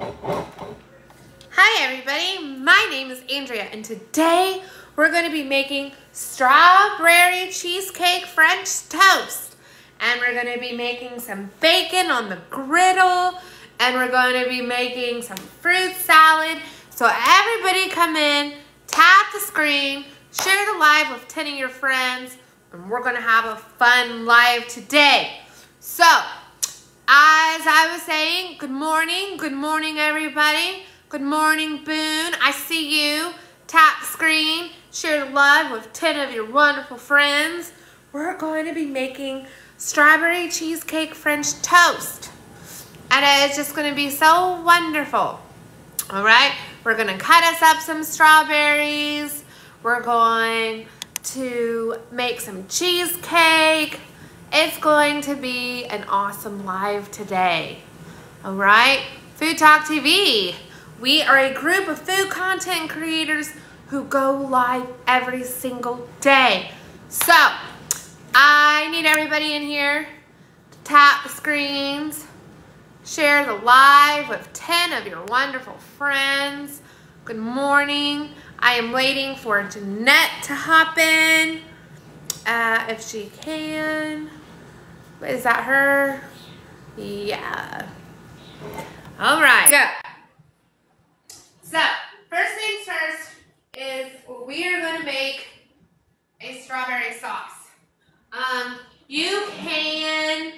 Hi everybody, my name is Andrea and today we're going to be making strawberry cheesecake French toast. And we're going to be making some bacon on the griddle and we're going to be making some fruit salad. So everybody come in, tap the screen, share the live with 10 of your friends and we're going to have a fun live today. So, as I was saying, good morning, good morning everybody. Good morning, Boone. I see you. Tap screen, share live with 10 of your wonderful friends. We're going to be making strawberry cheesecake French toast. And it's just going to be so wonderful. All right, we're going to cut us up some strawberries. We're going to make some cheesecake. It's going to be an awesome live today. All right, FoodTok TV. We are a group of food content creators who go live every single day. So, I need everybody in here to tap the screens, share the live with 10 of your wonderful friends. Good morning. I am waiting for Jeanette to hop in, uh, if she can. Is that her? Yeah. All right. Go. So, first things first is we are going to make a strawberry sauce. Um, you can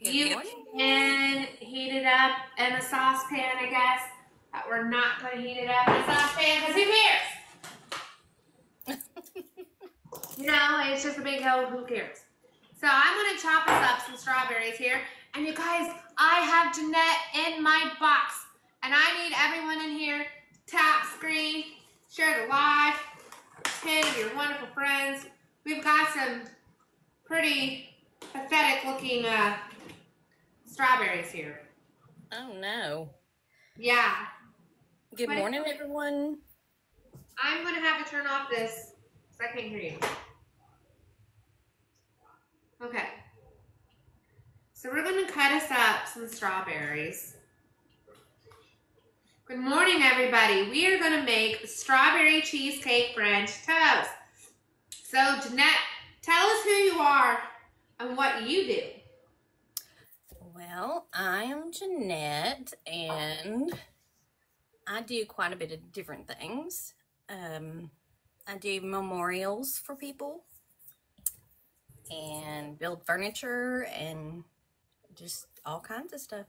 you can heat it up in a saucepan, I guess. But we're not going to heat it up in a saucepan because who cares? you know, it's just a big hole. Who cares? So I'm going to chop us up some strawberries here. And you guys, I have Jeanette in my box. And I need everyone in here, tap screen, share the live, 10 of your wonderful friends. We've got some pretty pathetic looking uh, strawberries here. Oh no. Yeah. Good But- morning, everyone. I'm going to have to turn off this because I can't hear you. Okay. So we're going to cut us up some strawberries. Good morning, everybody. We are going to make strawberry cheesecake French toast. So, Jeanette, tell us who you are and what you do. Well, I am Jeanette, and I do quite a bit of different things. Um, I do memorials for people, and build furniture, and just all kinds of stuff.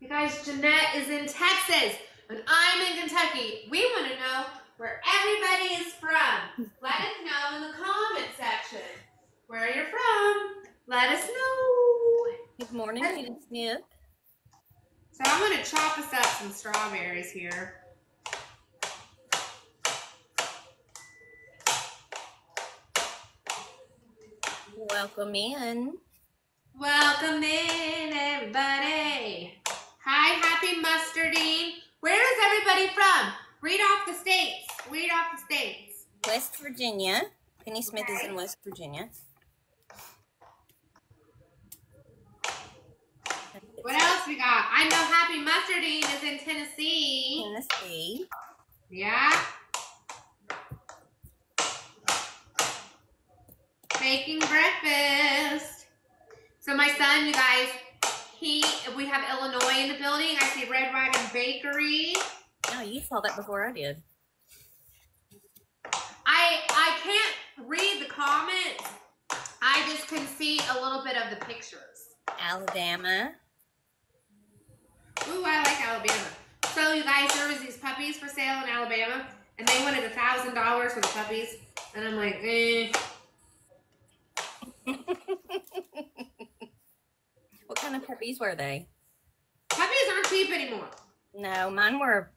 You guys, Jeanette is in Texas and I'm in Kentucky. We want to know where everybody is from. Let us know in the comment section where you're from. Let us know. Good morning, Smith. So I'm going to chop us up some strawberries here. Welcome in. Welcome in, everybody. Hi, happy mustardine. Where is everybody from? Read off the states. Read off the states. West Virginia. Penny Smith is in West Virginia. What else we got? I know Happy Mustardine is in Tennessee. Tennessee. Yeah. Making breakfast. So my son, you guys, he we have Illinois in the building. I see Red Wagon Bakery. Oh, you saw that before I did. I I can't read the comments. I just can see a little bit of the pictures. Alabama. Ooh, I like Alabama. So you guys, there was these puppies for sale in Alabama, and they wanted a thousand dollars for the puppies, and I'm like, eh. What kind of puppies were they? Puppies aren't cheap anymore. No, mine were.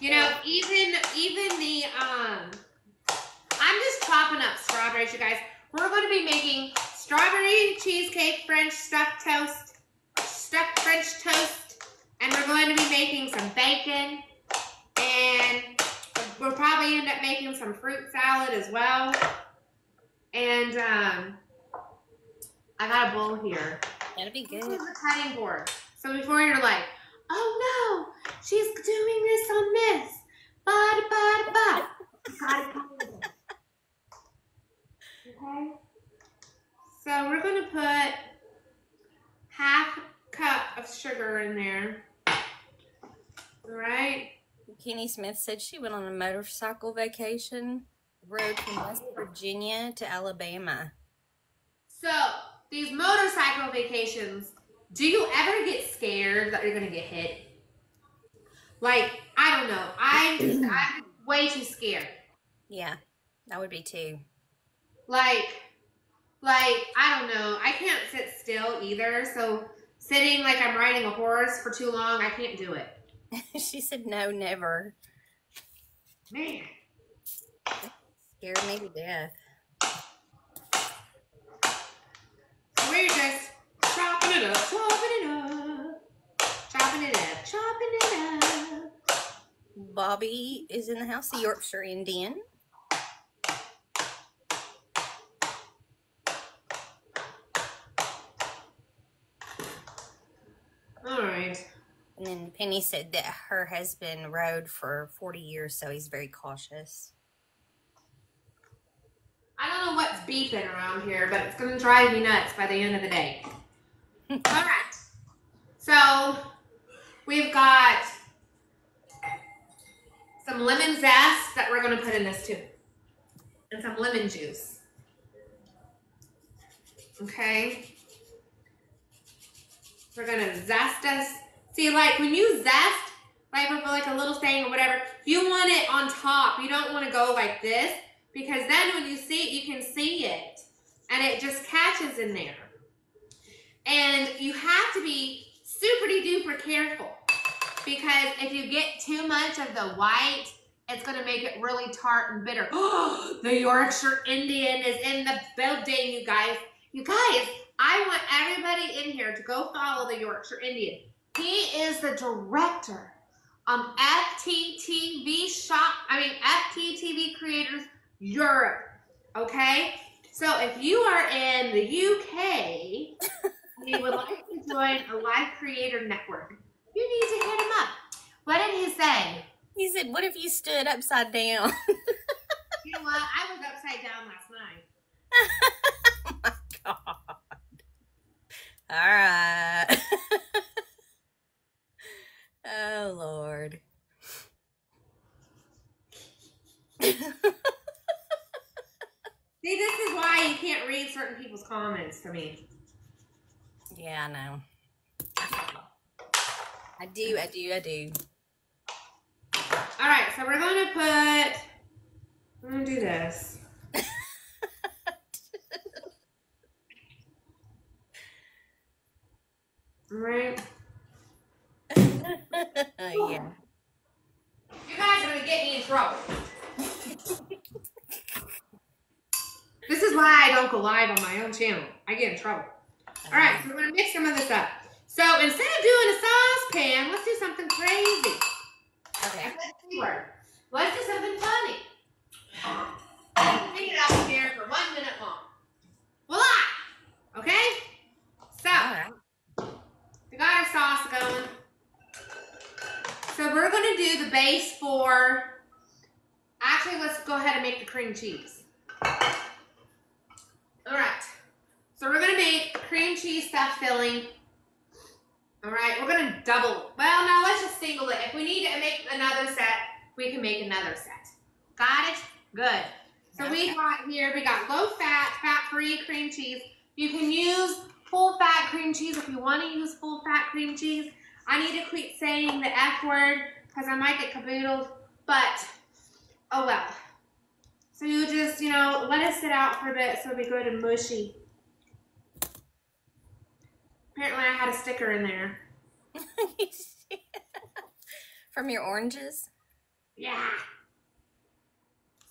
You know, even even the um, I'm just chopping up strawberries, you guys. We're going to be making strawberry cheesecake French stuffed toast, stuffed French toast, and we're going to be making some bacon, and we'll probably end up making some fruit salad as well. And um, I got a bowl here. That'd be good. This is a cutting board. So before you're like, oh no, she's doing this on this. Ba ba ba. You gotta cut it. Okay. So we're gonna put half cup of sugar in there. All right. Kenny Smith said she went on a motorcycle vacation, rode from West Virginia to Alabama. So these motorcycle vacations, do you ever get scared that you're gonna get hit? Like I don't know. I'm I'm way too scared. Yeah, that would be too. Like like I don't know. I can't sit still either. So sitting like I'm riding a horse for too long, I can't do it. she said no, never. Man. Scared me to death. We're just chopping it up, chopping it up, chopping it up, chopping it up. Bobby is in the house, the Yorkshire Indian. All right. And then Penny said that her husband rode for 40 years, so he's very cautious. I don't know what's beeping around here, but it's gonna drive me nuts by the end of the day. All right. So we've got some lemon zest that we're gonna put in this too, and some lemon juice. Okay. We're gonna zest us. See, like when you zest, like for like a little thing or whatever, you want it on top. You don't want to go like this because then when you see it, you can see it and it just catches in there. And you have to be super duper careful because if you get too much of the white, it's going to make it really tart and bitter. the Yorkshire Indian is in the building, you guys. You guys, I want everybody in here to go follow the Yorkshire Indian. He is the director on FTTV Shop, I mean FTTV Creators Europe. Okay? So if you are in the UK and you would like to join a live creator network, you need to hit him up. What did he say? He said, What if you stood upside down? You know what? I was upside down last night. oh my God. All right. oh, Lord. See, this is why you can't read certain people's comments to me. yeah, I know. I do, I do, I do. All right, so we're going to put. I'm going to do this. All right. Oh yeah. You guys are going to get me in trouble. this is why I don't go live on my own channel. I get in trouble. All right, so we're going to mix some of this up. So instead of doing a saucepan, let's do something crazy. Okay. Let's do something funny. Hang it up here for one minute long. Voila! Okay? So, we got our sauce going. So we're gonna do the base for, actually let's go ahead and make the cream cheese. All right, so we're gonna make cream cheese stuffed filling. All right, we're gonna double, well no, let's just single it. If we need to make another set, we can make another set. Got it? Good. So we got here, we got low fat, fat-free cream cheese. You can use full fat cream cheese if you want to use full fat cream cheese. I need to quit saying the F word because I might get caboodled, but oh well. So you just, you know, let it sit out for a bit so it'll be good and mushy. Apparently I had a sticker in there. From your oranges? Yeah.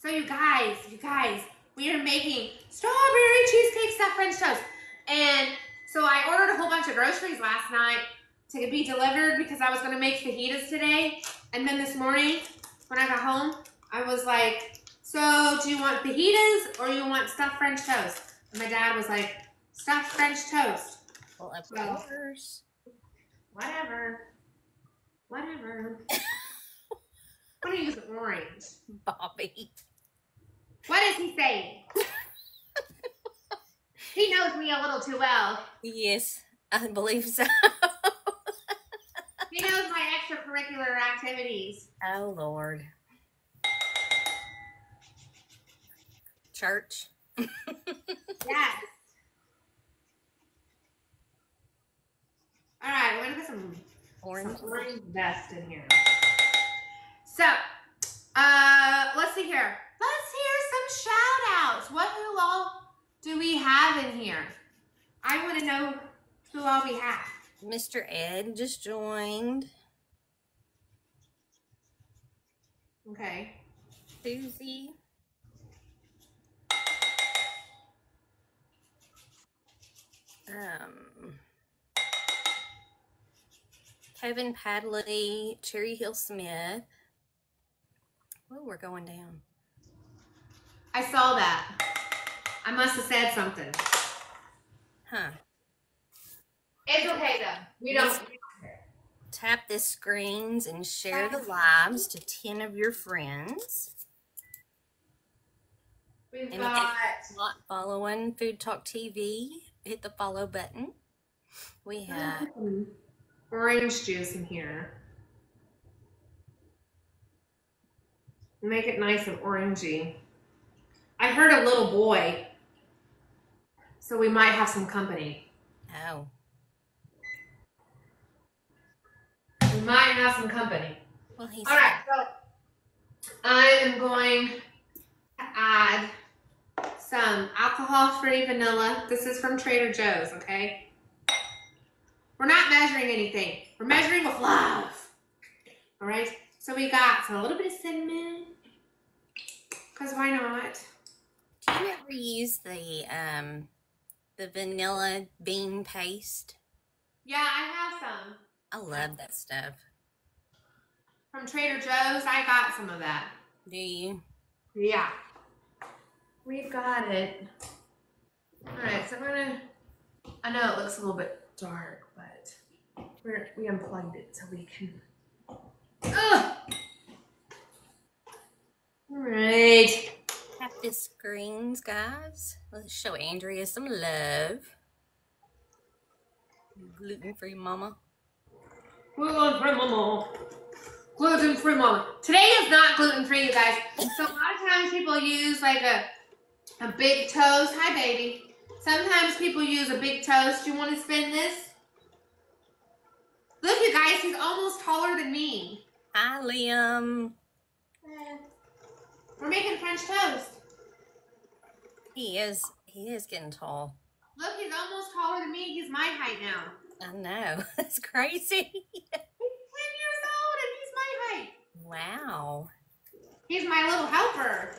So you guys, you guys, we are making strawberry cheesecake stuffed French toast. And so I ordered a whole bunch of groceries last night to be delivered because I was gonna make fajitas today. And then this morning, when I got home, I was like, so do you want fajitas or you want stuffed French toast? And my dad was like, stuffed French toast. Well, of Well. course. Whatever. Whatever. I'm gonna use orange. Bobby. What is he saying? he knows me a little too well. Yes, I believe so. He knows my extracurricular activities. oh, Lord. Church. Yes. All right, we're gonna put some Orange. some orange vest in here. So, uh, let's see here. Let's hear some shout outs. What who all do we have in here? I want to know who all we have. Mr. Ed just joined. Okay. Susie. Um, Kevin Padley, Cherry Hill Smith. Oh, we're going down. I saw that. I must have said something. Huh. It's okay though. We don't. Tap the screens and share the lives to 10 of your friends. We've And got. Not following FoodTok TV, hit the follow button. We oh, have orange juice in here. Make it nice and orangey. I heard a little boy, so we might have some company. oh, We might have some company. well he's All right, so I am going to add some alcohol-free vanilla. This is from Trader Joe's, okay? We're not measuring anything. We're measuring with love. All right. So we got a little bit of cinnamon, cause why not? Do you ever use the um the vanilla bean paste? Yeah, I have some I love that stuff. from Trader Joe's. I got some of that. Do you? Yeah. We've got it. All right, so I'm gonna. I know it looks a little bit dark, but we're we unplugged it so we can. Ugh. All right. Tap the screens, guys. Let's show Andrea some love. Gluten free mama. Gluten free mama. Gluten free mama. Today is not gluten free, you guys. So a lot of times people use like a a big toast. Hi, baby. Sometimes people use a big toast. You want to spin this? Look, you guys. He's almost taller than me. Hi, Liam. We're making French toast. He is he is getting tall. Look, he's almost taller than me. He's my height now. I know. That's crazy. He's 10 years old and he's my height. wow. He's my little helper.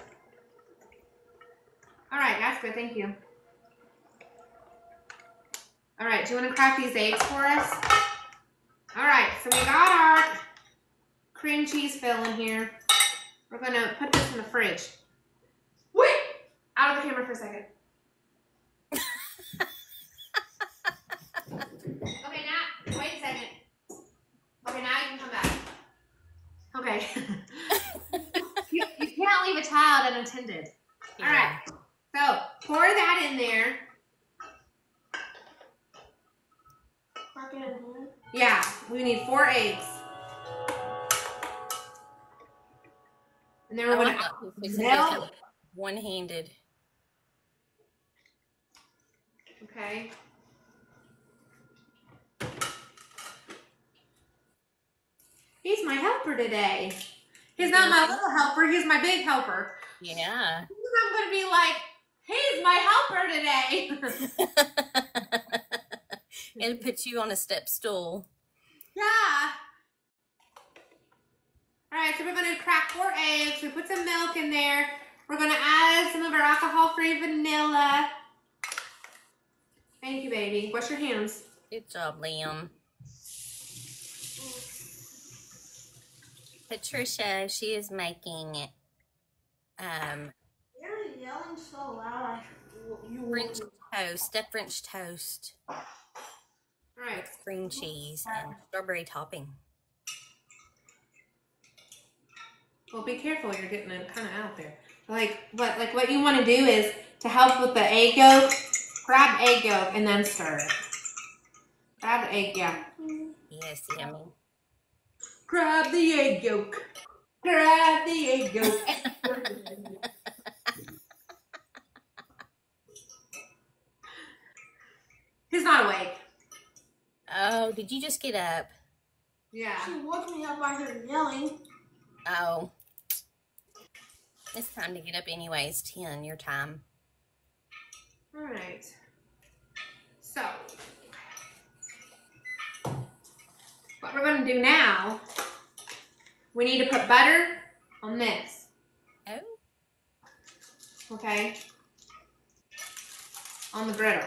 Good. Thank you. All right, do you want to crack these eggs for us? All right, so we got our cream cheese fill in here. We're going to put this in the fridge. Wait! Out of the camera for a second. okay, now, wait a second. Okay, now you can come back. Okay. you, you can't leave a child unattended. All right. So pour that in there. Yeah, we need four eggs. And then we're gonna that melt. one handed. Okay. He's my helper today. He's not my little helper, he's my big helper. Yeah. I'm gonna be like, he's my helper today. It'll put you on a step stool. yeah. All right, so we're gonna crack four eggs. We put some milk in there. We're gonna add some of our alcohol-free vanilla. Thank you, baby. Wash your hands. Good job, Liam. Patricia, she is making um yelling so loud. You French toast, stuffed French toast. cream cheese and strawberry topping. Well, be careful. You're getting it kind of out there. Like what? Like what you want to do is to help with the egg yolk. Grab egg yolk and then stir it. Grab the egg yolk. Yes, yummy. Grab the egg yolk. Grab the egg yolk. He's not awake. Oh, did you just get up? Yeah. She woke me up by her yelling. Oh. It's time to get up anyways. 10, your time. All right. So, what we're going to do now, we need to put butter on this, Oh, okay? On the griddle.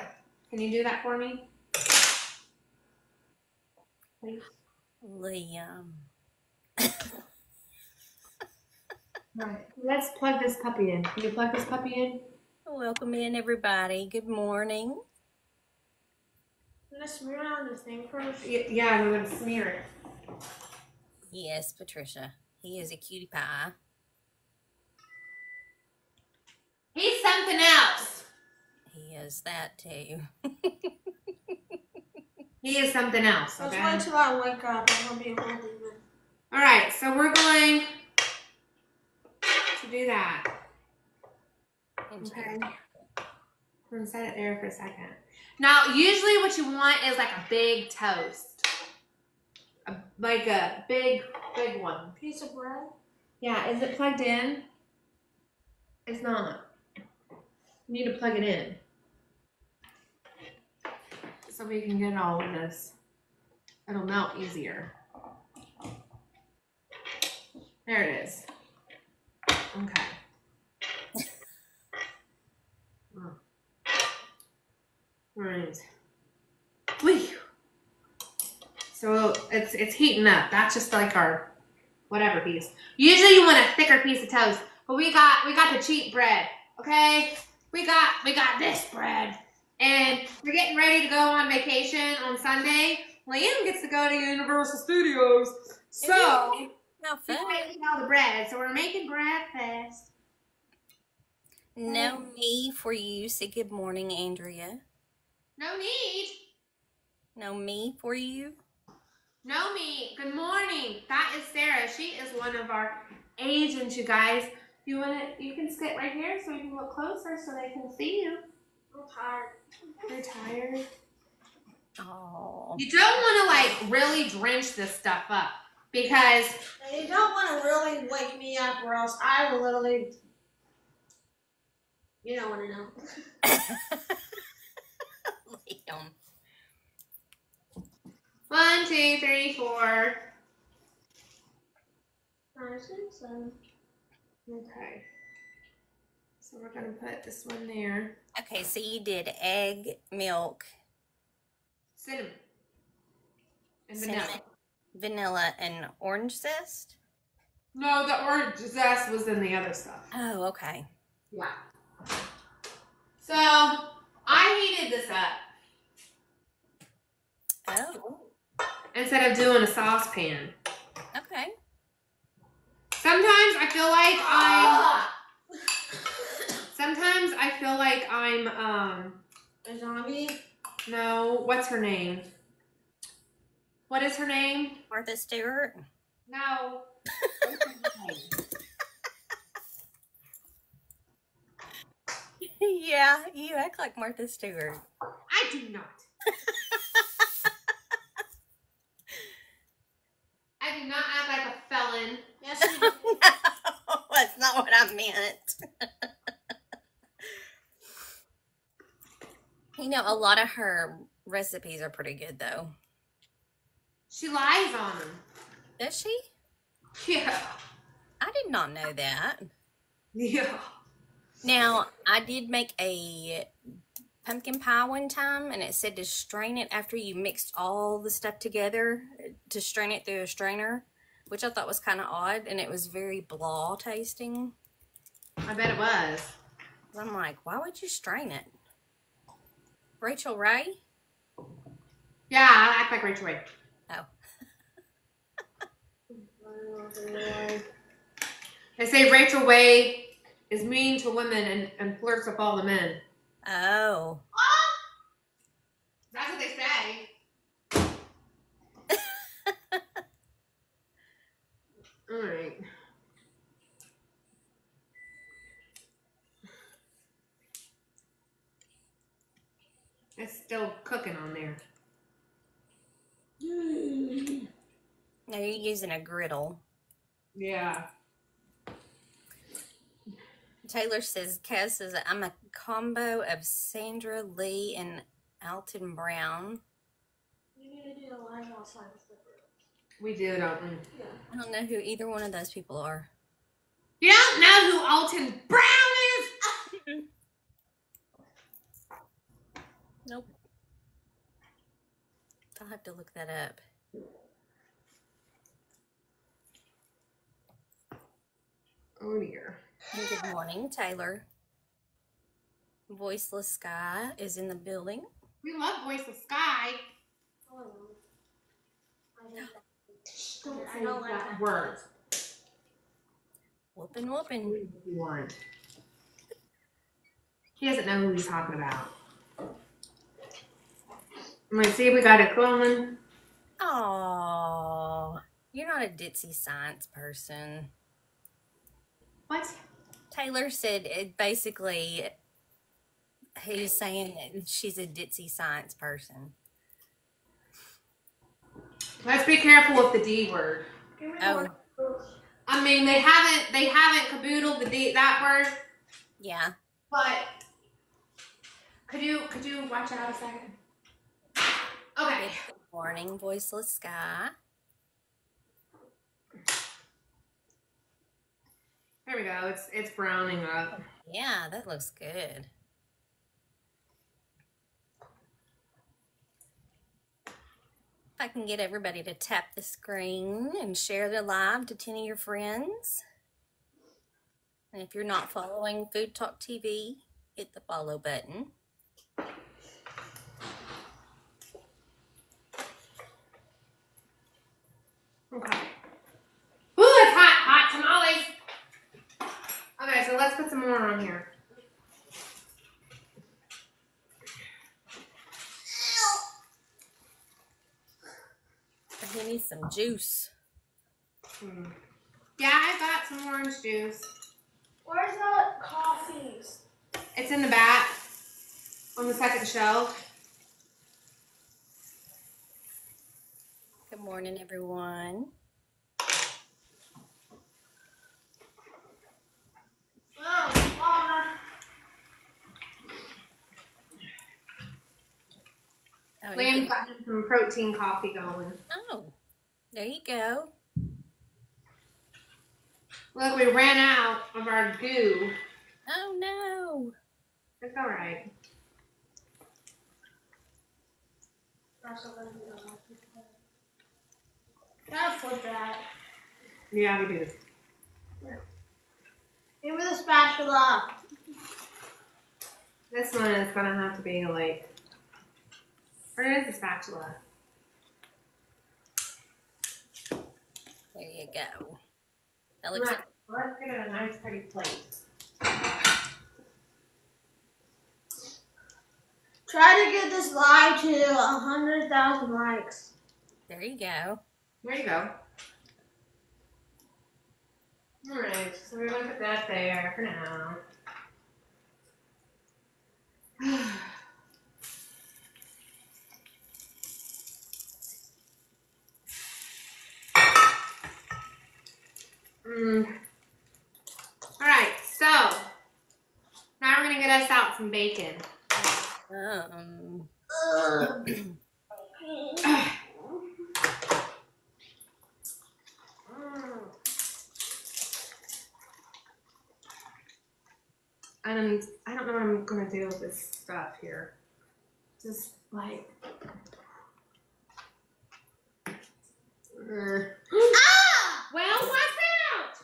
Can you do that for me? Please. Liam. Right. Let's plug this puppy in. Can you plug this puppy in? Welcome in, everybody. Good morning. I'm gonna smear it on the thing first. Y- Yeah, we're going to smear it. Yes, Patricia. He is a cutie pie. He's something else. He is that too. He is something else, Let's okay? wait till I wake up. I'm gonna be a whole demon. All right, so we're going to do that. Okay. We're gonna set it there for a second. Now, usually what you want is like a big toast. A, like a big, big one. Piece of bread. Yeah, is it plugged in? It's not. You need to plug it in. So we can get all of this. It'll melt easier. There it is. Okay. Oh. Right. So it's it's heating up. That's just like our whatever piece. Usually you want a thicker piece of toast, but we got we got the cheap bread. Okay, we got we got this bread, and we're getting ready to go on vacation on Sunday. Liam gets to go to Universal Studios, so we fun. can't all the bread. So we're making breakfast. No me for you. Say good morning, Andrea. No need. No me for you. No me. Good morning. That is Sarah. She is one of our agents, you guys. You want to? You can sit right here so you can look closer so they can see you. I'm tired. You're tired. Oh. You don't want to like really drench this stuff up because you don't want to really wake me up, or else I will literally. You don't want to know. Liam. one, two, three, four. Five, six, seven. Okay. So we're gonna put this one there. Okay, so you did egg, milk, Cinnamon. And vanilla. cinnamon, vanilla, and orange zest. No, the orange zest was in the other stuff. Oh, okay. Yeah. So I heated this up Oh, instead of doing a saucepan. okay. Sometimes I feel like I'm. Ah! Sometimes I feel like I'm. Um. A zombie. No. What's her name? What is her name? Martha Stewart. No. yeah, you act like Martha Stewart. I do not. I do not act like a felon. Yes, you do. no, that's not what I meant. you know, a lot of her recipes are pretty good, though. She lies on them. Does she? Yeah. I did not know that. Yeah. Now, I did make a pumpkin pie one time, and it said to strain it after you mixed all the stuff together, to strain it through a strainer, which I thought was kind of odd, and it was very blah tasting. I bet it was. I'm like, why would you strain it? Rachel Ray? Yeah, I act like Rachel Ray. Oh. They say Rachel Way is mean to women and, and flirts with all the men. Oh. That's what they say. all right. It's still cooking on there. Now you're using a griddle. Yeah. Taylor says, Cass says, I'm a combo of Sandra Lee and Alton Brown. You need to do the live outside We do, don't we? I don't know who either one of those people are. You don't know who Alton Brown is? Nope. I'll have to look that up. Oh dear. Good morning, Tyler. Voiceless Sky is in the building. We love Voiceless of Sky. Don't I say don't like that that. word. Whoopin' whoopin'. What do you want? He doesn't know who he's talking about. I'm gonna see if we got it going. Oh, You're not a ditzy science person. What? Taylor said it basically, he's saying that she's a ditzy science person. Let's be careful with the D word. Oh, I mean, they haven't they haven't caboodled the D that word, yeah. but could you could you watch out a second? Okay. Good morning, Voiceless Sky. There we go. It's it's browning up. Yeah, that looks good. If I can get everybody to tap the screen and share the live to 10 of your friends. And if you're not following FoodTok TV, hit the follow button. Okay. Ooh, it's hot, hot tamales. Okay, so let's put some more on here. He needs some juice. Hmm. Yeah, I got some orange juice. Where's the coffees? It's in the back on the second shelf. Good morning, everyone. Oh, water. You got him some protein coffee going. oh, there you go. Look, we ran out of our goo. Oh, no. It's all right. That's what I'm doing. Gotta flip that. Yeah, we do. Give me the spatula. This one is gonna have to be like. Where is the spatula? There you go. That looks Right. Let's get it a nice pretty plate. Try to get this live to a hundred thousand likes. there you go. There you go. All right, so we're gonna put that there for now. Mm. All right, so now we're gonna get us out some bacon. Um, Ugh. And I don't know what I'm gonna do with this stuff here. Just like. Ah! Well, what's out?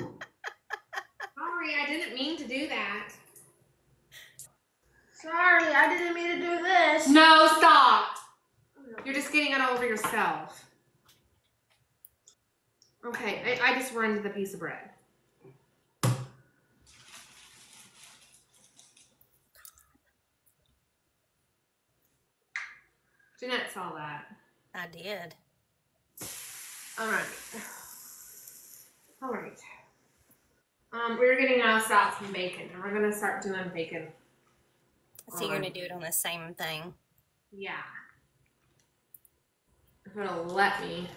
Sorry, I didn't mean to do that. Sorry, I didn't mean to do this. No, stop. You're just getting it all over yourself. Okay, I, I just ruined the piece of bread. Jeanette saw that. I did. All right. All right. Um, we're getting us out some bacon, and we're gonna start doing bacon. So you're gonna do it on the same thing. Yeah. If gonna let me.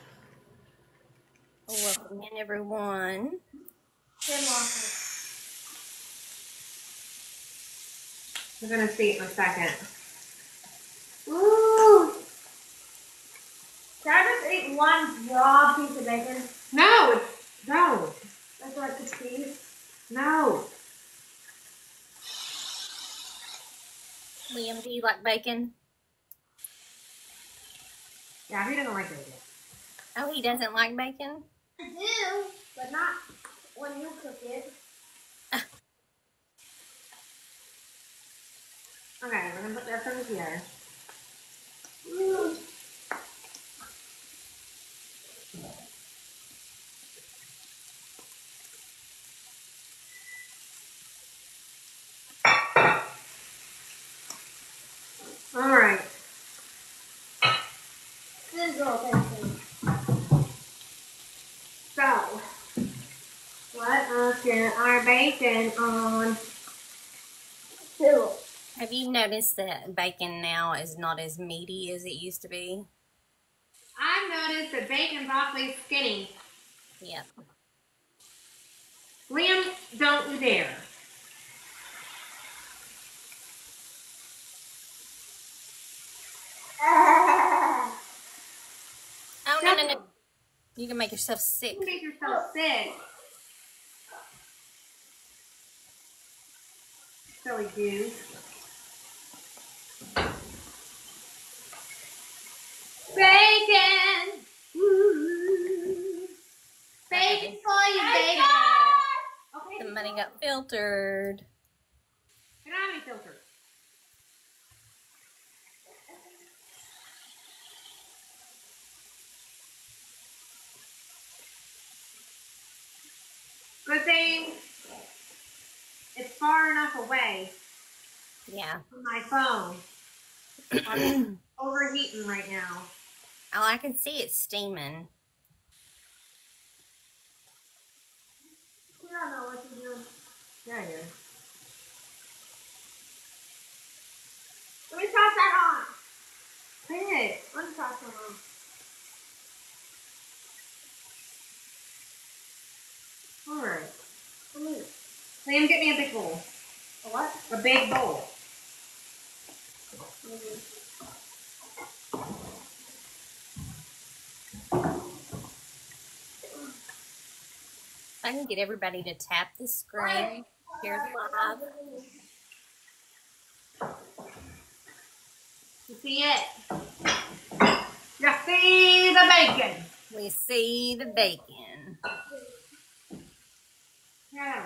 Welcome in, everyone. Tim Walker. We're gonna see it in a second. Ooh. Can I just eat one raw piece of bacon? No, it's no, That's like the piece. no. Liam, do you like bacon? Yeah, he doesn't like bacon. Oh, he doesn't like bacon? I do, but not when you cook it. Okay, we're gonna put this over here. Mm. All right. Sizzle bacon. So, let us get our bacon on. Sizzle. Have you noticed that bacon now is not as meaty as it used to be? I've noticed that bacon's awfully skinny. Yep. Liam, don't you dare. Oh, no, no, no. You can make yourself sick. You can make yourself sick. Silly goose. Bacon! Woo. Bacon for you, baby! Okay, The money got filtered. Get on me, filter. Good thing it's far enough away Yeah. my phone. I'm overheating right now. Oh, I can see it steaming. You don't know what you're doing. Yeah, yeah. Let me toss that on. Quit. Let me toss that on. All right. Let me. Liam, get me a big bowl. A what? A big bowl. If I can get everybody to tap the screen, Here's live. You see it? You see the bacon. We see the bacon. Yeah.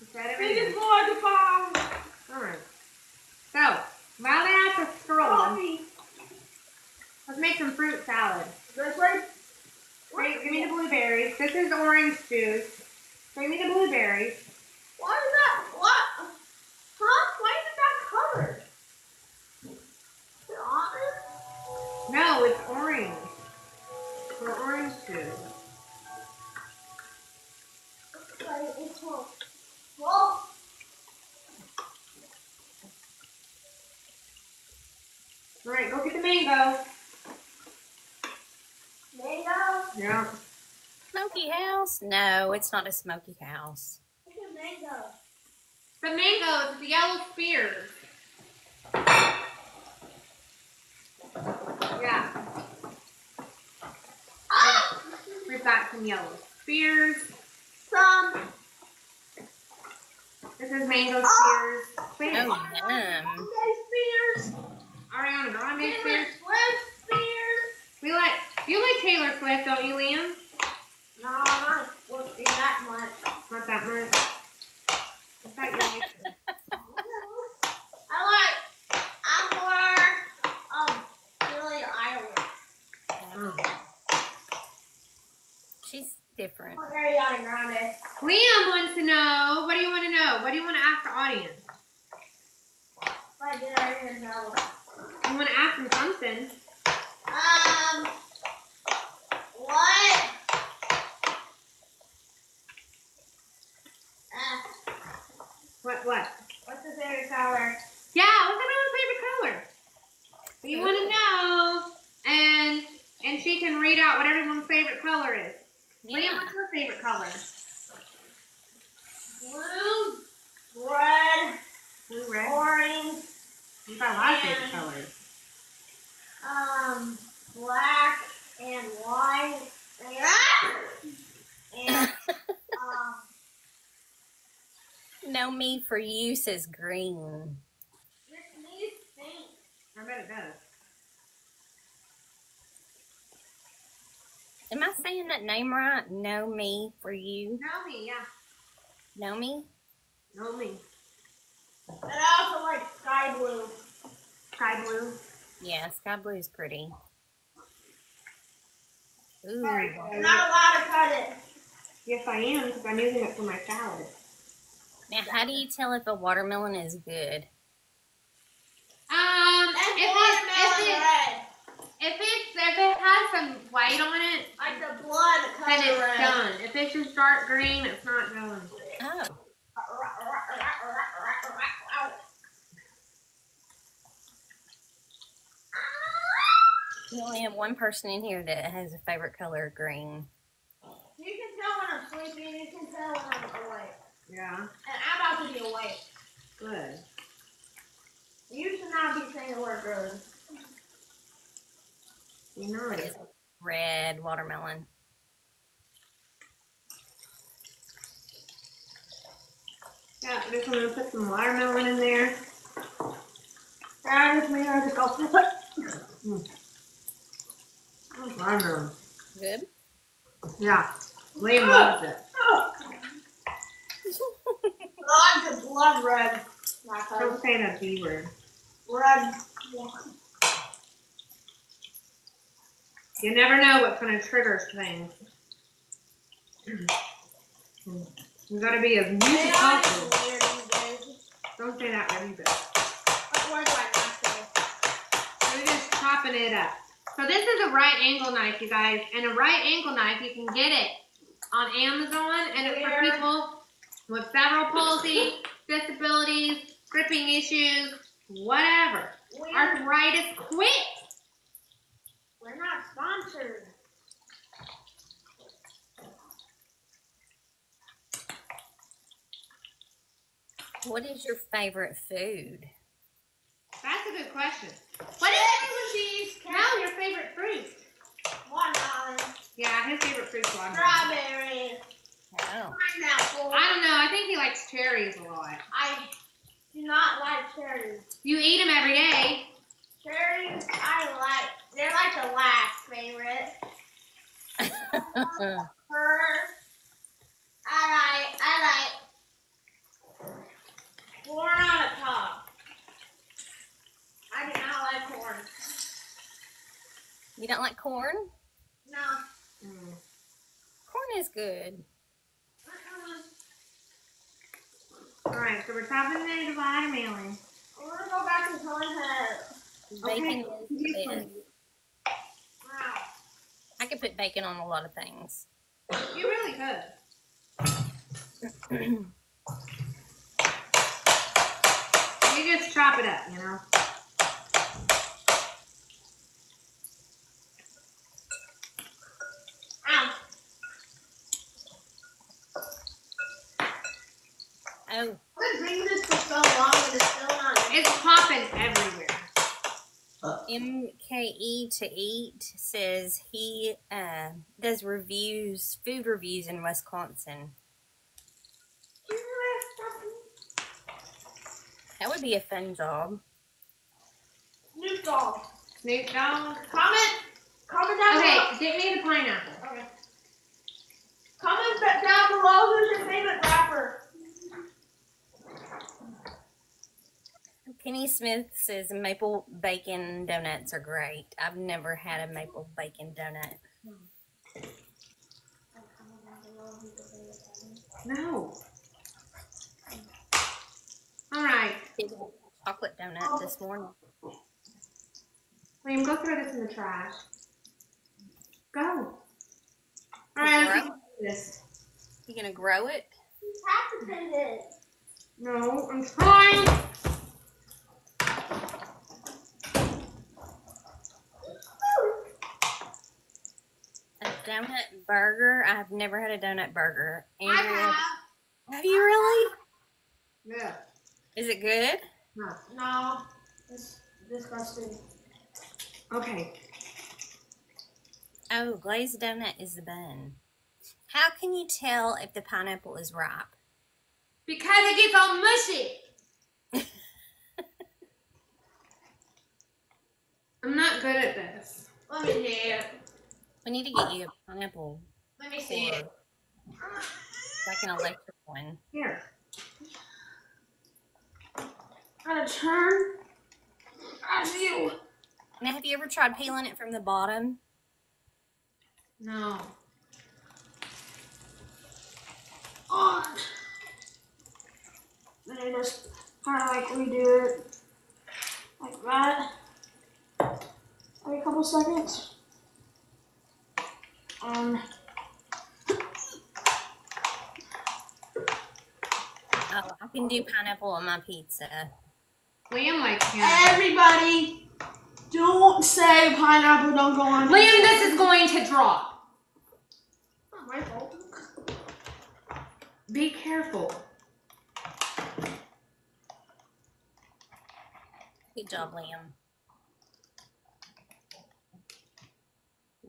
Is that it? right Biggest here? boy to find. All right. So, while that's a scrolling, Coffee. let's make some fruit salad. This way. Wait, give me the blueberries. This is orange juice. Bring me the blueberries. Why is that? What? Huh? Why is it that colored? Is it orange? No, it's orange. For orange juice. Like, it's well. Well. All right, go get the mango. Mango. Yeah. Smoky house? No, it's not a smoky house. Look at mango. The mangoes, the yellow spears. Yeah, Ah! we've got some yellow spears. Some. This is mango spears. Wait, Oh, yum. Okay, spears. Ariana Grande Taylor Swift. Swift We like you like Taylor Swift, don't you, Liam? No, not Swifty that much. Not that much. It's not your nature. I like I'm more um Billie Eilish. Oh. She's different. Ariana Grande. Liam wants to know. What do you want to know? What do you want to ask the audience? What did I even know? You want to ask them something. Um, what? Uh, What, what? what's your favorite color? Yeah, what's everyone's favorite color? We want to know, and and she can read out what everyone's favorite color is. Liam, Yeah. what's your favorite color? Blue, red, Blue, red. orange, You've got a lot of favorite colors. um, black, and white, and, and um, No me for you says green. this needs pink. I bet it does. Am I saying that name right? No me for you. Know me, yeah. Know me? Know me. And I also like sky blue. Sky blue. Yeah, sky blue is pretty. Ooh. Sorry, not allowed to cut it. Yes, I am, because I'm using it for my salad. Now, how do you tell if a watermelon is good? Um, That's if it, watermelon if it, red. if it's, if it has some white on it, Like the blood color then it's red. done. If it's just dark green, it's not done. Oh, we only have one person in here that has a favorite color green. You can tell when I'm sleeping. You can tell when I'm awake. Yeah. And I'm about to be awake. Good. You should not be saying the word good. You know What it. is it? Red watermelon. Yeah, I just want to put some watermelon in there. I just made her to go flip Oh, watermelon. Good. Yeah. Liam loves it. I the blood red. Don't say that B word. Red. You never know what kind of triggers things. You gotta be as are possible. weird these days. Don't say that word either. What word I not? We're just chopping it up. So this is a right angle knife, you guys. And a right angle knife, you can get it on Amazon. And it's for people with cerebral palsy, disabilities, gripping issues, whatever. We're, Arthritis, quit. we're not sponsored. What is your favorite food? That's a good question. What is cheese? No, your favorite fruit. Watermelon. Yeah, his favorite fruit's watermelon. Strawberry. Pineapple. I don't know. I think he likes cherries a lot. I do not like cherries. You eat them every day. Cherries, I like. They're like the last favorite. Her. I like. I like. Corn on the top. I do not like corn. you don't like corn? No. Mm. Corn is good. Uh-uh. All right, so we're chopping the watermelon. We're gonna go back and corn head. Bacon Okay. is the best. Wow. I could put bacon on a lot of things. You really could. You just chop it up, you know. Ow. oh, I've been doing this for so long and it's still not. It's popping everywhere. MKE to eat says he uh, does reviews, food reviews in Wisconsin. That would be a fun job. Snoop Dogg. Snoop Dogg. Comment. Comment down Okay, below. get me the pineapple. Okay. Comment down below who's your favorite rapper. Penny Smith says maple bacon donuts are great. I've never had a maple bacon donut. No. All right. Chocolate donut this morning. Liam, go throw this in the trash. Go. All right, let's this. You gonna grow it? You have to put it. No, I'm trying. A donut burger? I've never had a donut burger. I Andrea, have. have you really? Yeah. Is it good? No. No. It's disgusting. Okay. Oh, glazed donut is the bun. How can you tell if the pineapple is ripe? Because it gets all mushy. I'm not good at this. Let me it. We need to get you a pineapple Let me see it. like an electric one. Here. Gotta turn. As you. Now, have you ever tried peeling it from the bottom? No. on. Then I just kind of like redo it like that. Every couple seconds. Um, Oh, I can do pineapple on my pizza. Liam likes him. everybody, don't say pineapple don't go on. Liam, this is going to drop. Not my fault. Be careful. Good job, Liam.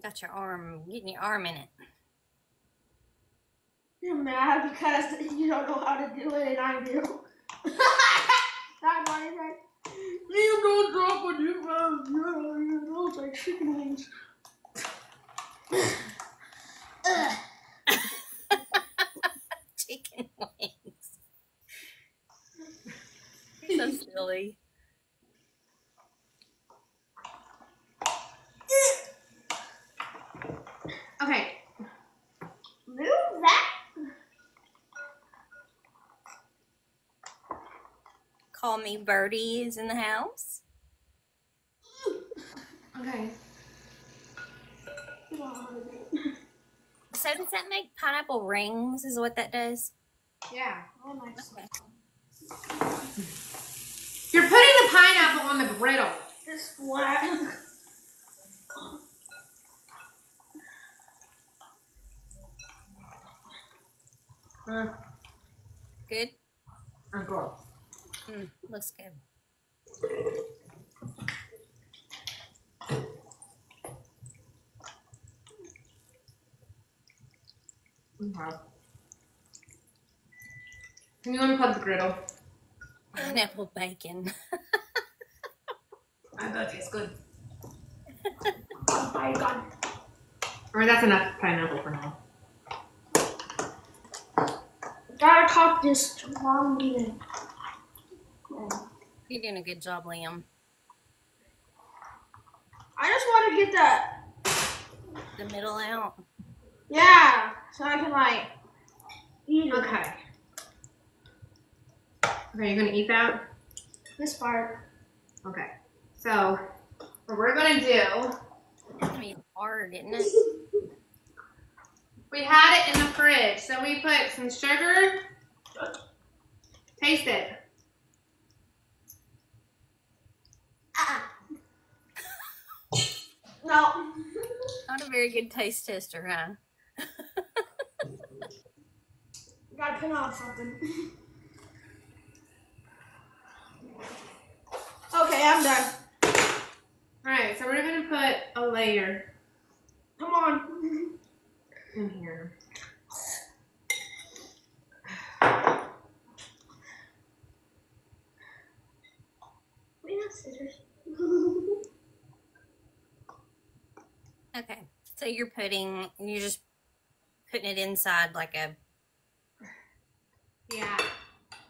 Got your arm, getting your arm in it. You're mad because you don't know how to do it and I do. That's why you say, you don't drop when you have you know, like chicken wings. Chicken wings. You're so silly. Okay. Move that. Call me Birdie is in the house. Okay. You don't know how to do it. So does that make pineapple rings? Is what that does? Yeah. Oh my Okay. You're putting the pineapple on the griddle. It's flat. Uh, Good. I'm cool. Mm, looks good. Okay. Can you unplug the griddle? Pineapple bacon. I bet it tastes good. Oh my god. Or that's enough pineapple for now. Gotta cop this while I'm eating. You're doing a good job, Liam. I just want to get that. The middle out. Yeah, so I can like eat. Okay. Okay, you're gonna eat that? This part. Okay. So, what we're gonna do, I mean, hard, isn't it? we had it in the fridge, so we put some sugar. Taste it. Ah. Uh-uh. No. Not a very good taste tester, huh? Gotta put on something. okay, I'm done. Alright, so we're gonna put a layer Come on. in here. We have scissors. Okay. So you're putting, you're just putting it inside like a Yeah.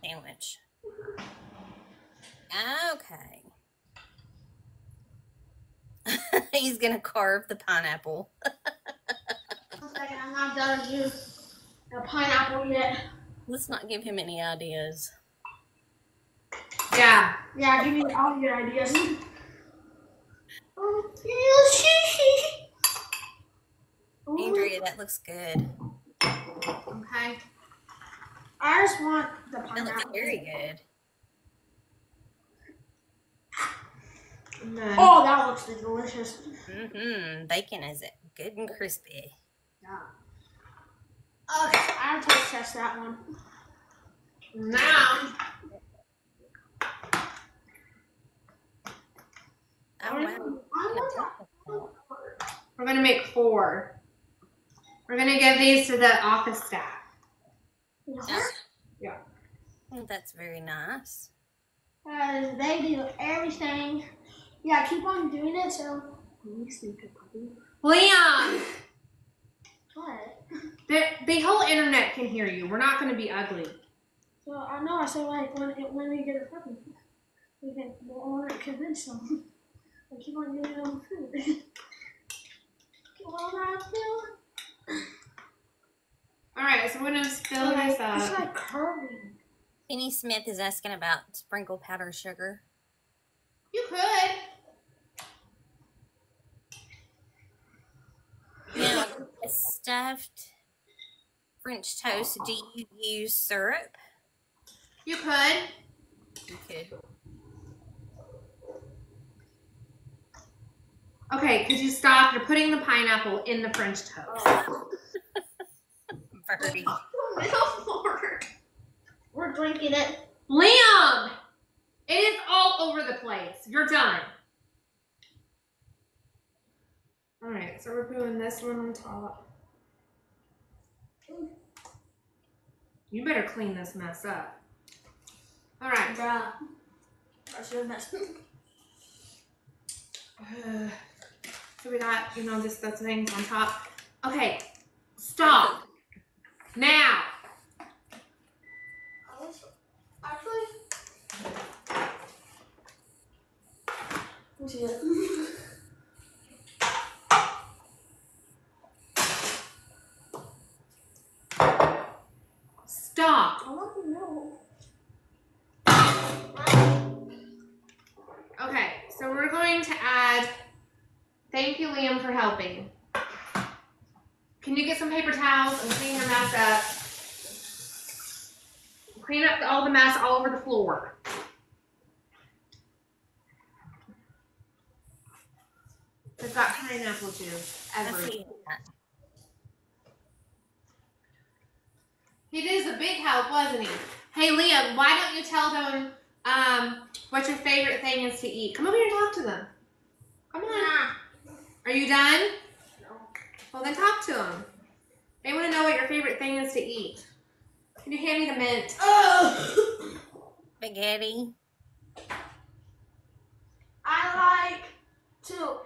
sandwich. Okay. He's gonna carve the pineapple. One second, I'm not done with a pineapple yet. Let's not give him any ideas. Yeah. Yeah, give me all your ideas. Oh, Andrea, that looks good. Okay. I just want the That looks very good. Then- Oh, that looks delicious. Mm-hmm. Bacon is it good and crispy. Yeah. Okay, I'll taste test that one. Now, Oh, wow. I want we're gonna make four. We're gonna give these to the office staff. Yeah. Oh, That's very nice. Because they do everything. Yeah, keep on doing it so. Liam, What? the, the whole internet can hear you. We're not gonna be ugly. So I know. I said like when it, when we get a puppy, we can we'll want to convince them. We keep on giving them food. keep on uh, not doing. All right, so we're gonna fill Like, this It's like curving. Penny Smith is asking about sprinkle powder sugar. You could. Now, a stuffed French toast, do you use syrup? You could. You could. Okay, could you stop? You're putting the pineapple in the French toast. Birdie. We're drinking it. Liam! It is all over the place. You're done. All right, so we're putting this one on top. You better clean this mess up. All right. Bruh. I should have messed. Uh, so we got, you know, just the things on top. Okay, stop. Now. Actually. For helping. Can you get some paper towels and clean your mess up? Clean up all the mess all over the floor. It's got pineapple juice everywhere. He is a big help, wasn't he? Hey, Liam, why don't you tell them um, what your favorite thing is to eat? Come over here and talk to them. Come on. Are you done? No. Well, then talk to them. They want to know what your favorite thing is to eat. Can you hand me the mint? Oh. Spaghetti. I like to.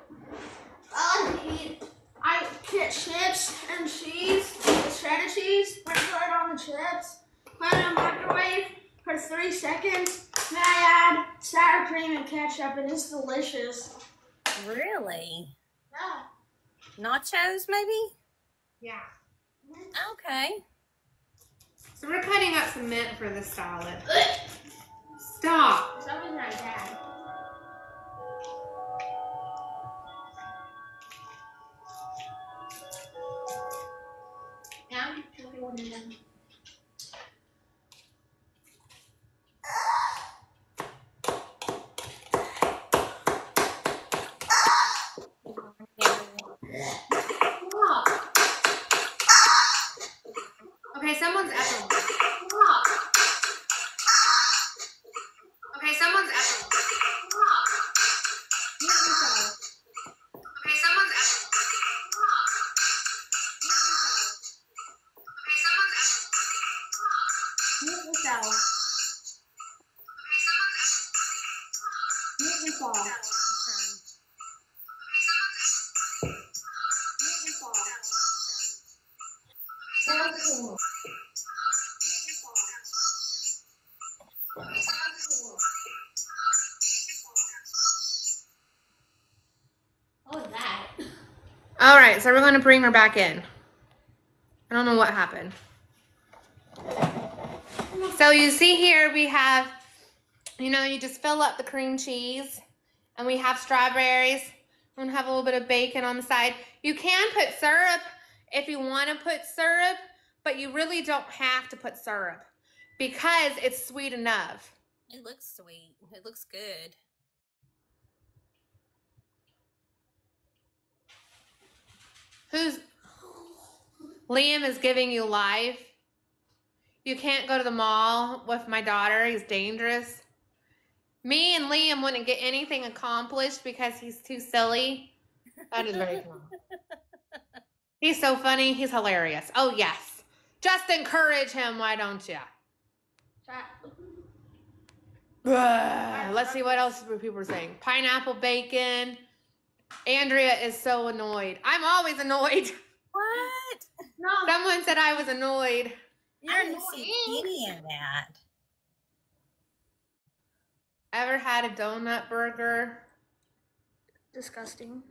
I like to eat. I get chips and cheese, the cheddar cheese. Put it on the chips. Put it in the microwave for three seconds. Then I add sour cream and ketchup, and it's delicious. Really? Yeah. Nachos, maybe? Yeah. Okay. So we're cutting up some mint for the salad. Stop. Something like that. Yeah, show me bring her back in. I don't know what happened. So you see here we have, you know, you just fill up the cream cheese and we have strawberries. Gonna have a little bit of bacon on the side. You can put syrup if you wanna put syrup, but you really don't have to put syrup because it's sweet enough. It looks sweet. It looks good. Who's Liam is giving you life. You can't go to the mall with my daughter. He's dangerous. Me and Liam wouldn't get anything accomplished because he's too silly. That is very cool. He's so funny. He's hilarious. Oh, yes. Just encourage him, why don't you? Let's see what else people are saying. Pineapple bacon. Andrea is so annoyed. I'm always annoyed. What? No. Someone said I was annoyed. You're I'm not see annoying. any of that. Ever had a donut burger? Disgusting.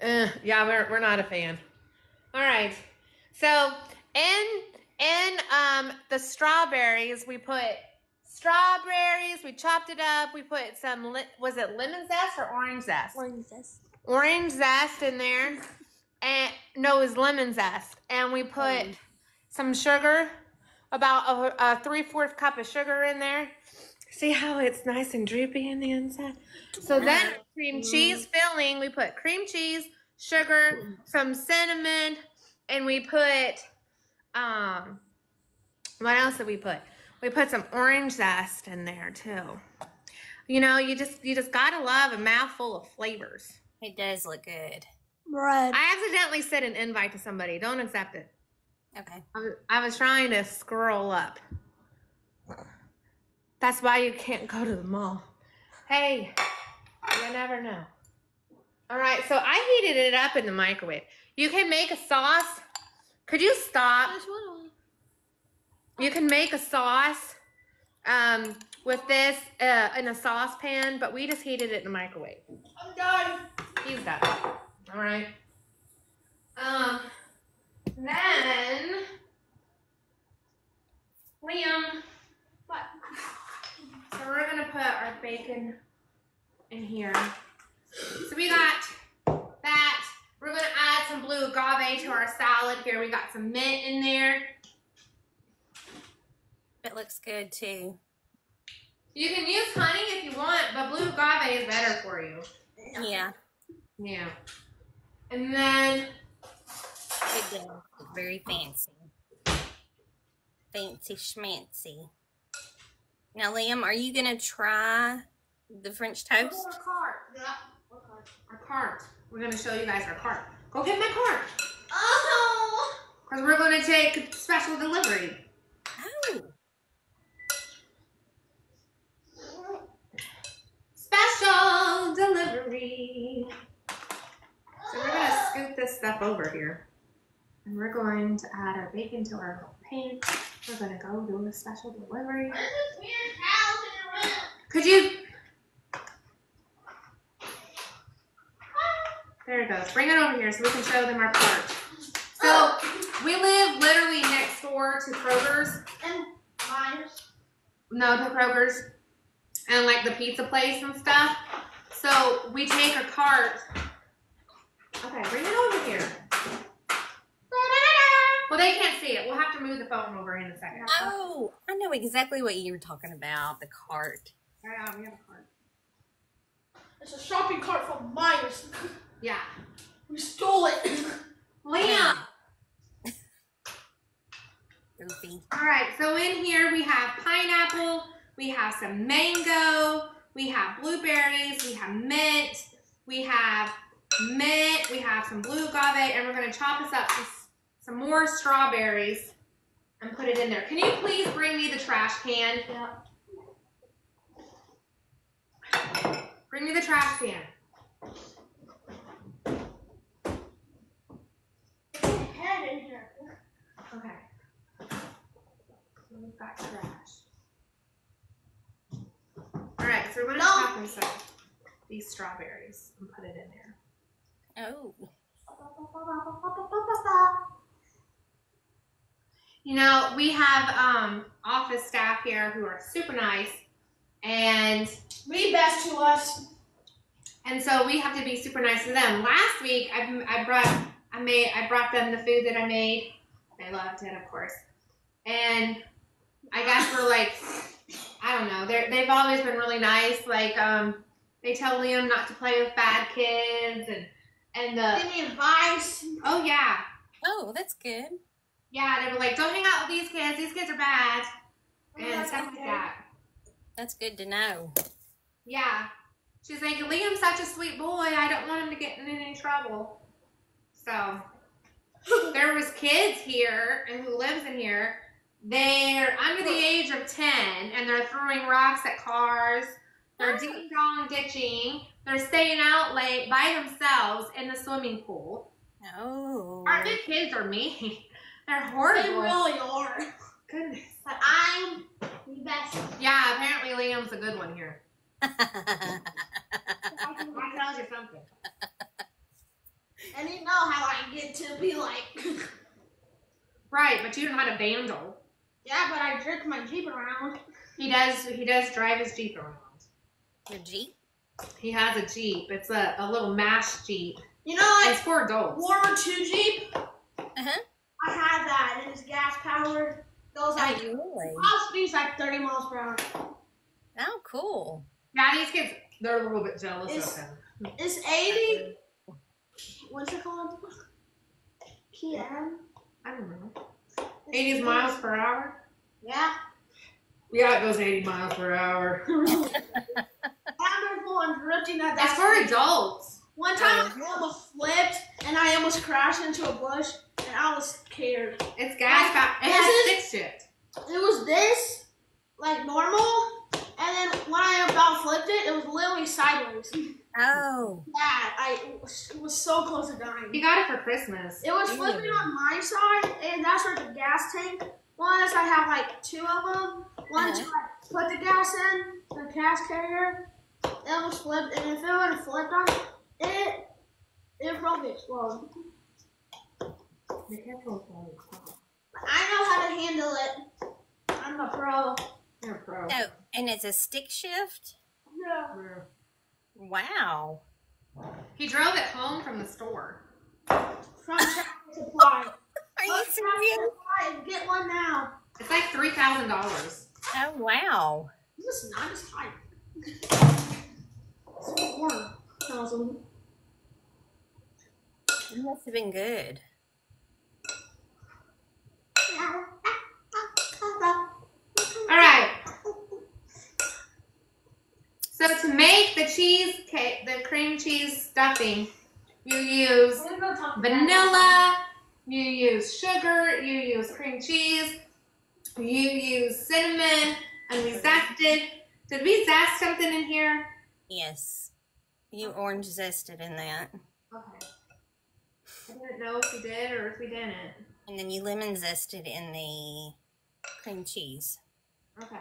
Uh, yeah, we're, we're not a fan. All right. So in in um the strawberries, we put strawberries. We chopped it up. We put some. Li- was it lemon zest or orange zest? What is this? Orange zest in there, and no, it was lemon zest. And we put some sugar, about a, a three fourth cup of sugar in there. See how it's nice and droopy in the inside. So then cream cheese filling. We put cream cheese, sugar, some cinnamon, and we put um. What else did we put? We put some orange zest in there too. You know, you just you just gotta love a mouthful of flavors. It does look good. Bread. I accidentally sent an invite to somebody. Don't accept it. Okay. I was, I was trying to scroll up. That's why you can't go to the mall. Hey, you never know. All right, so I heated it up in the microwave. You can make a sauce. Could you stop? That's what I- You can make a sauce um, with this uh, in a saucepan, but we just heated it in the microwave. I'm done. He's done. All right. Um. Then Liam. What? So we're gonna put our bacon in here. So we got that. We're gonna add some blue agave to our salad here. We got some mint in there. It looks good too. You can use honey if you want, but blue agave is better for you. Yeah. Yeah. And then does. Very fancy. Fancy schmancy. Now, Liam, are you gonna try the French toast? What cart? Yeah. What cart? our cart. We're gonna show you guys our cart. Go get my cart. Oh. Because we're gonna take special delivery. Oh, Special delivery. So we're gonna scoop this stuff over here. And we're going to add our bacon to our pan. We're gonna go do a special delivery. What is this weird house in your room? Could you? There it goes. Bring it over here so we can show them our cart. So we live literally next door to Kroger's. And Meijer's. No, to Kroger's and like the pizza place and stuff. So we take a cart. Okay, bring it over here. Well, they can't see it. We'll have to move the phone over in a second. oh, I know exactly what you're talking about. The cart. Yeah, we have a cart. It's a shopping cart from Meijer's. Yeah. We stole it. Liam. Goofy. All right, so in here we have pineapple, we have some mango, we have blueberries, we have mint, we have mint, we have some blue agave, and we're gonna chop this up some, more strawberries and put it in there. Can you please bring me the trash can? Yeah. Bring me the trash can. Head in here. Okay. We've got trash. All right, so we're gonna No. chop these strawberries, and put it in there. Oh, You know, we have um, office staff here who are super nice, and Be best to us. and so we have to be super nice to them. Last week, I, I brought I made I brought them the food that I made. They loved it, of course. And I guess we're like, I don't know. They they've always been really nice. Like um, they tell Liam not to play with bad kids, and and the Give me advice. oh yeah Oh, that's good. yeah they were like, don't hang out with these kids. These kids are bad oh, and stuff like that. That's good to know. Yeah. She's like, Liam's such a sweet boy. I don't want him to get in any trouble. So there was kids here and who lives in here. They're under the age of ten and they're throwing rocks at cars. They're ding dong ditching. They're staying out late by themselves in the swimming pool. Oh. Our new kids are mean. They're horrible. They horrible. really are. Goodness. But I'm the best. Yeah, apparently Liam's a good one here. I can- I tells you something. And you know how I get to be like, Right, but you don't know how to vandal. yeah, but I jerk my Jeep around. He does. He does drive his jeep around. Your Jeep? He has a jeep. It's a, a little mash jeep. You know, It's like for adults. World War II Jeep. Uh-huh. I had that, and it's gas powered. Goes like Oh, really? top speed's like 30 miles per hour. Oh, cool. Yeah, these kids, they're a little bit jealous It's- of him. It's 80. What's it called? PM. I don't know. 80 miles per hour. Yeah. Yeah, it goes 80 miles per hour. Wonderful and drifting at That's that. for adults. One time I almost flipped and I almost crashed into a bush and I was scared. It's gas. Pa- it This has stick shift. It was this, like normal, and then when I about flipped it, it was literally sideways. Oh. Yeah, I was, it was so close to dying. He got it for Christmas. It was flipping on my side, and that's where the gas tank was. I have like two of them. One to Uh-huh. like, put the gas in, the gas carrier. It almost flipped, and if it would have flipped on it, it probably explode. Be careful with all this stuff. I know how to handle it. I'm a pro. You're a pro. Oh, and it's a stick shift? Yeah. Yeah. Wow. He drove it home from the store. From Tractor Supply. Are you serious? Tractor Supply and Get one now. It's like three thousand dollars. Oh, wow. This is not as high. Four thousand. It must have been good. All right. So to make the cheesecake, the cream cheese stuffing, you use vanilla, you use sugar, you use cream cheese, you use cinnamon, and we zested. Did we zest something in here? Yes. You orange zested in that. Okay. I didn't know if we did or if we didn't. And then you lemon zested in the cream cheese. Okay.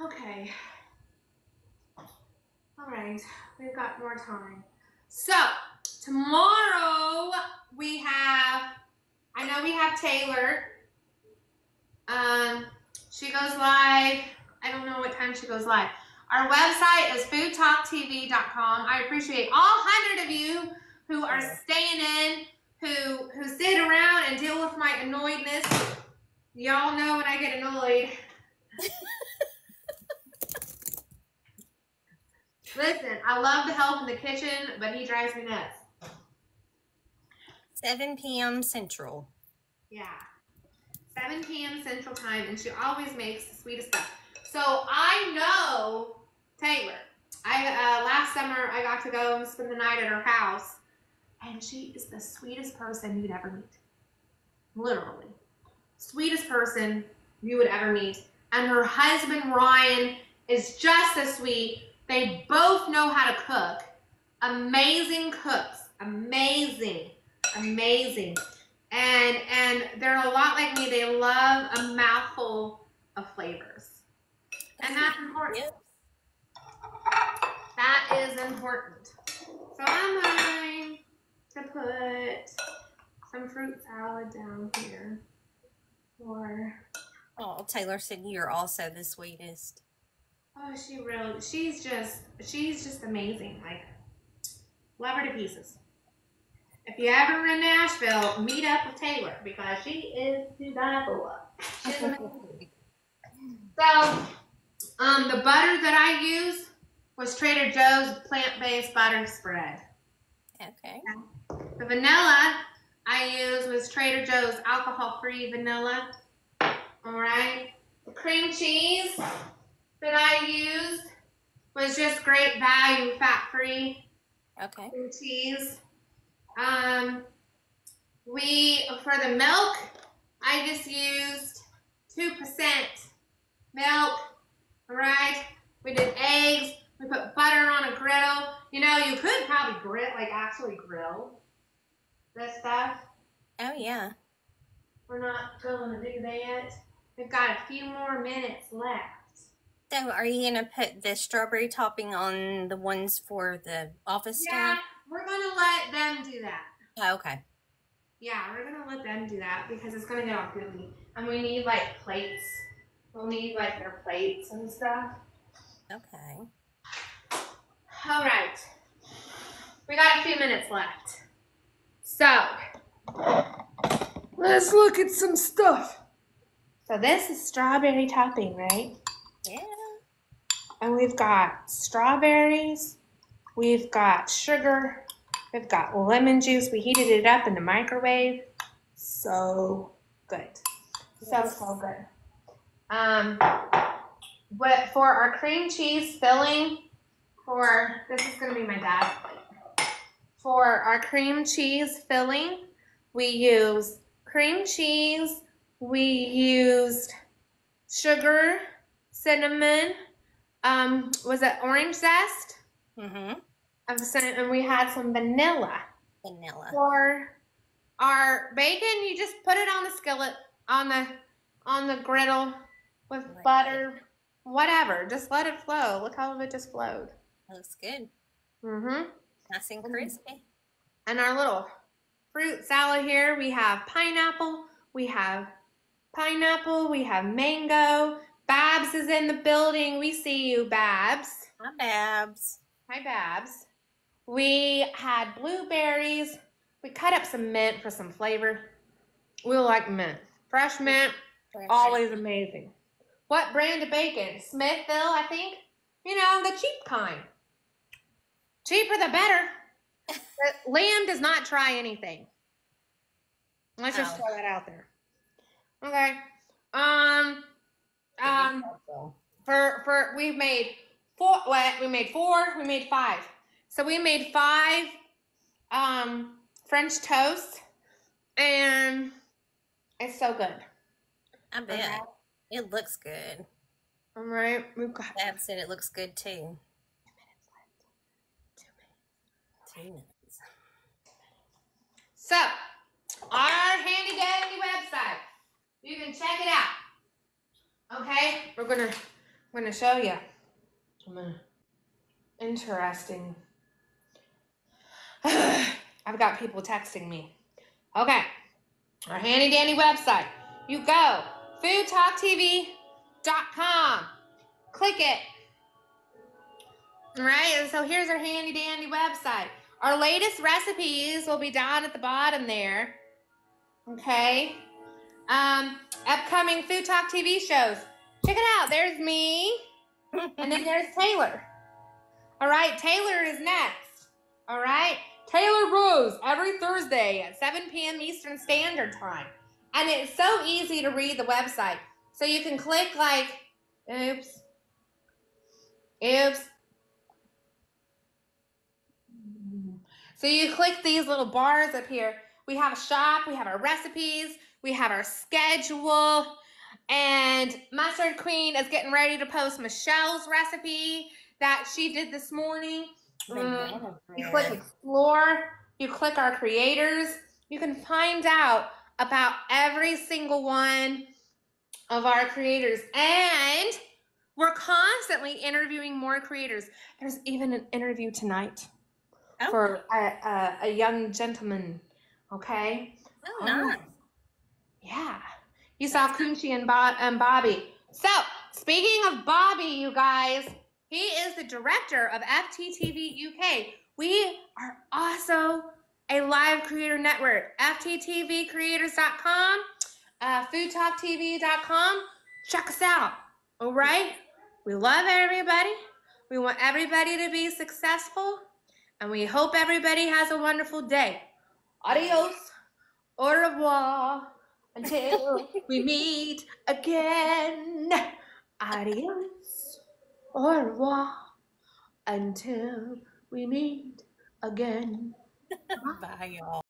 Okay. All right, we've got more time. So, tomorrow we have, I know we have Taylor. Um, she goes live. I don't know what time she goes live. Our website is foodtoktv.com. I appreciate all hundred of you who are staying in, who who sit around and deal with my annoyedness. Y'all know when I get annoyed. Listen, I love to help in the kitchen, but he drives me nuts. 7 p.m. Central. Yeah. 7 p.m. Central Time, and she always makes the sweetest stuff. So I know Taylor. I uh, last summer I got to go and spend the night at her house, and she is the sweetest person you'd ever meet. Literally, sweetest person you would ever meet. And her husband Ryan is just as sweet. They both know how to cook. Amazing cooks. Amazing. Amazing. And and they're a lot like me. They love a mouthful of flavors. And that's important. Yep. That is important. So I'm going to put some fruit salad down here. Or Oh, Taylor said you're also the sweetest. oh, she really, she's just, she's just amazing. Like, love her to pieces. If you ever in Nashville, meet up with Taylor because she is to die for. She's amazing. So, um, the butter that I use was Trader Joe's plant-based butter spread. Okay. The vanilla I used was Trader Joe's alcohol-free vanilla. All right. The cream cheese that I used was just great value, fat-free Okay. cream cheese. Um, we for the milk, I just used two percent milk. All right. We did eggs. We put butter on a griddle. You know, you could probably grill, like actually grill this stuff. Oh yeah. We're not going to do that. We've got a few more minutes left. So are you gonna put the strawberry topping on the ones for the office Yeah, staff? we're gonna let them do that. Oh, okay. Yeah, we're gonna let them do that because it's gonna get all gooey. And we need like plates. We'll need like their plates and stuff. Okay. All right. We got a few minutes left. So, let's look at some stuff. So, this is strawberry topping, right? Yeah. And we've got strawberries, we've got sugar, we've got lemon juice. We heated it up in the microwave. So good. So, so good. Um, but for our cream cheese filling, for this is going to be my dad's plate. For our cream cheese filling, we use cream cheese, we used sugar, cinnamon, um, was it orange zest? Mm-hmm. And we had some vanilla. Vanilla. For our bacon, you just put it on the skillet, on the on the griddle with Right. butter, whatever. Just let it flow. Look how it just flowed. Looks good. Mm-hmm. Nice and crispy. And our little fruit salad here, we have pineapple, we have pineapple, we have mango. Babs is in the building. We see you, Babs. Hi, Babs. Hi, Babs. We had blueberries. We cut up some mint for some flavor. We like mint. Fresh mint, always amazing. What brand of bacon? Smithfield, I think. You know, the cheap kind. Cheaper the better. Liam does not try anything. Let's just Oh. throw that out there. Okay. Um. Um. For for we've made four. What we made four. We made five. So we made five. Um. French toast, and it's so good. I bet. It looks good. All right. We've got Dad said it looks good too. Two minutes. left. Two minutes. Two minutes. So, our handy dandy website. You can check it out. Okay, we're gonna we're gonna show you some uh, interesting. I've got people texting me. Okay, our handy dandy website. You go foodtoktv.com. Click it. All right, and so here's our handy dandy website. Our latest recipes will be down at the bottom there. Okay. Um, upcoming FoodTok TV shows. Check it out. There's me, and then there's Taylor. All right, Taylor is next. All right, Taylor Rose every Thursday at 7 p.m. Eastern Standard Time, and it's so easy to read the website. So you can click like, oops, oops. So you click these little bars up here. We have a shop, we have our recipes, we have our schedule, and Mustard Queen is getting ready to post Michelle's recipe that she did this morning. Mm, You click explore, you click our creators, you can find out about every single one of our creators. And we're constantly interviewing more creators. There's even an interview tonight Oh. for a, a, a young gentleman. Okay. Oh, um, nice. Yeah. You saw Kunchi and, Bob- and Bobby. So, speaking of Bobby, you guys, he is the director of FTTV UK. We are also a live creator network. FTTVcreators.com, uh, foodtoktv.com. Check us out. All right? We love everybody. We want everybody to be successful. And we hope everybody has a wonderful day. Adios. Au revoir. Until we meet again. Adios. Au revoir. Until we meet again. Bye, y'all.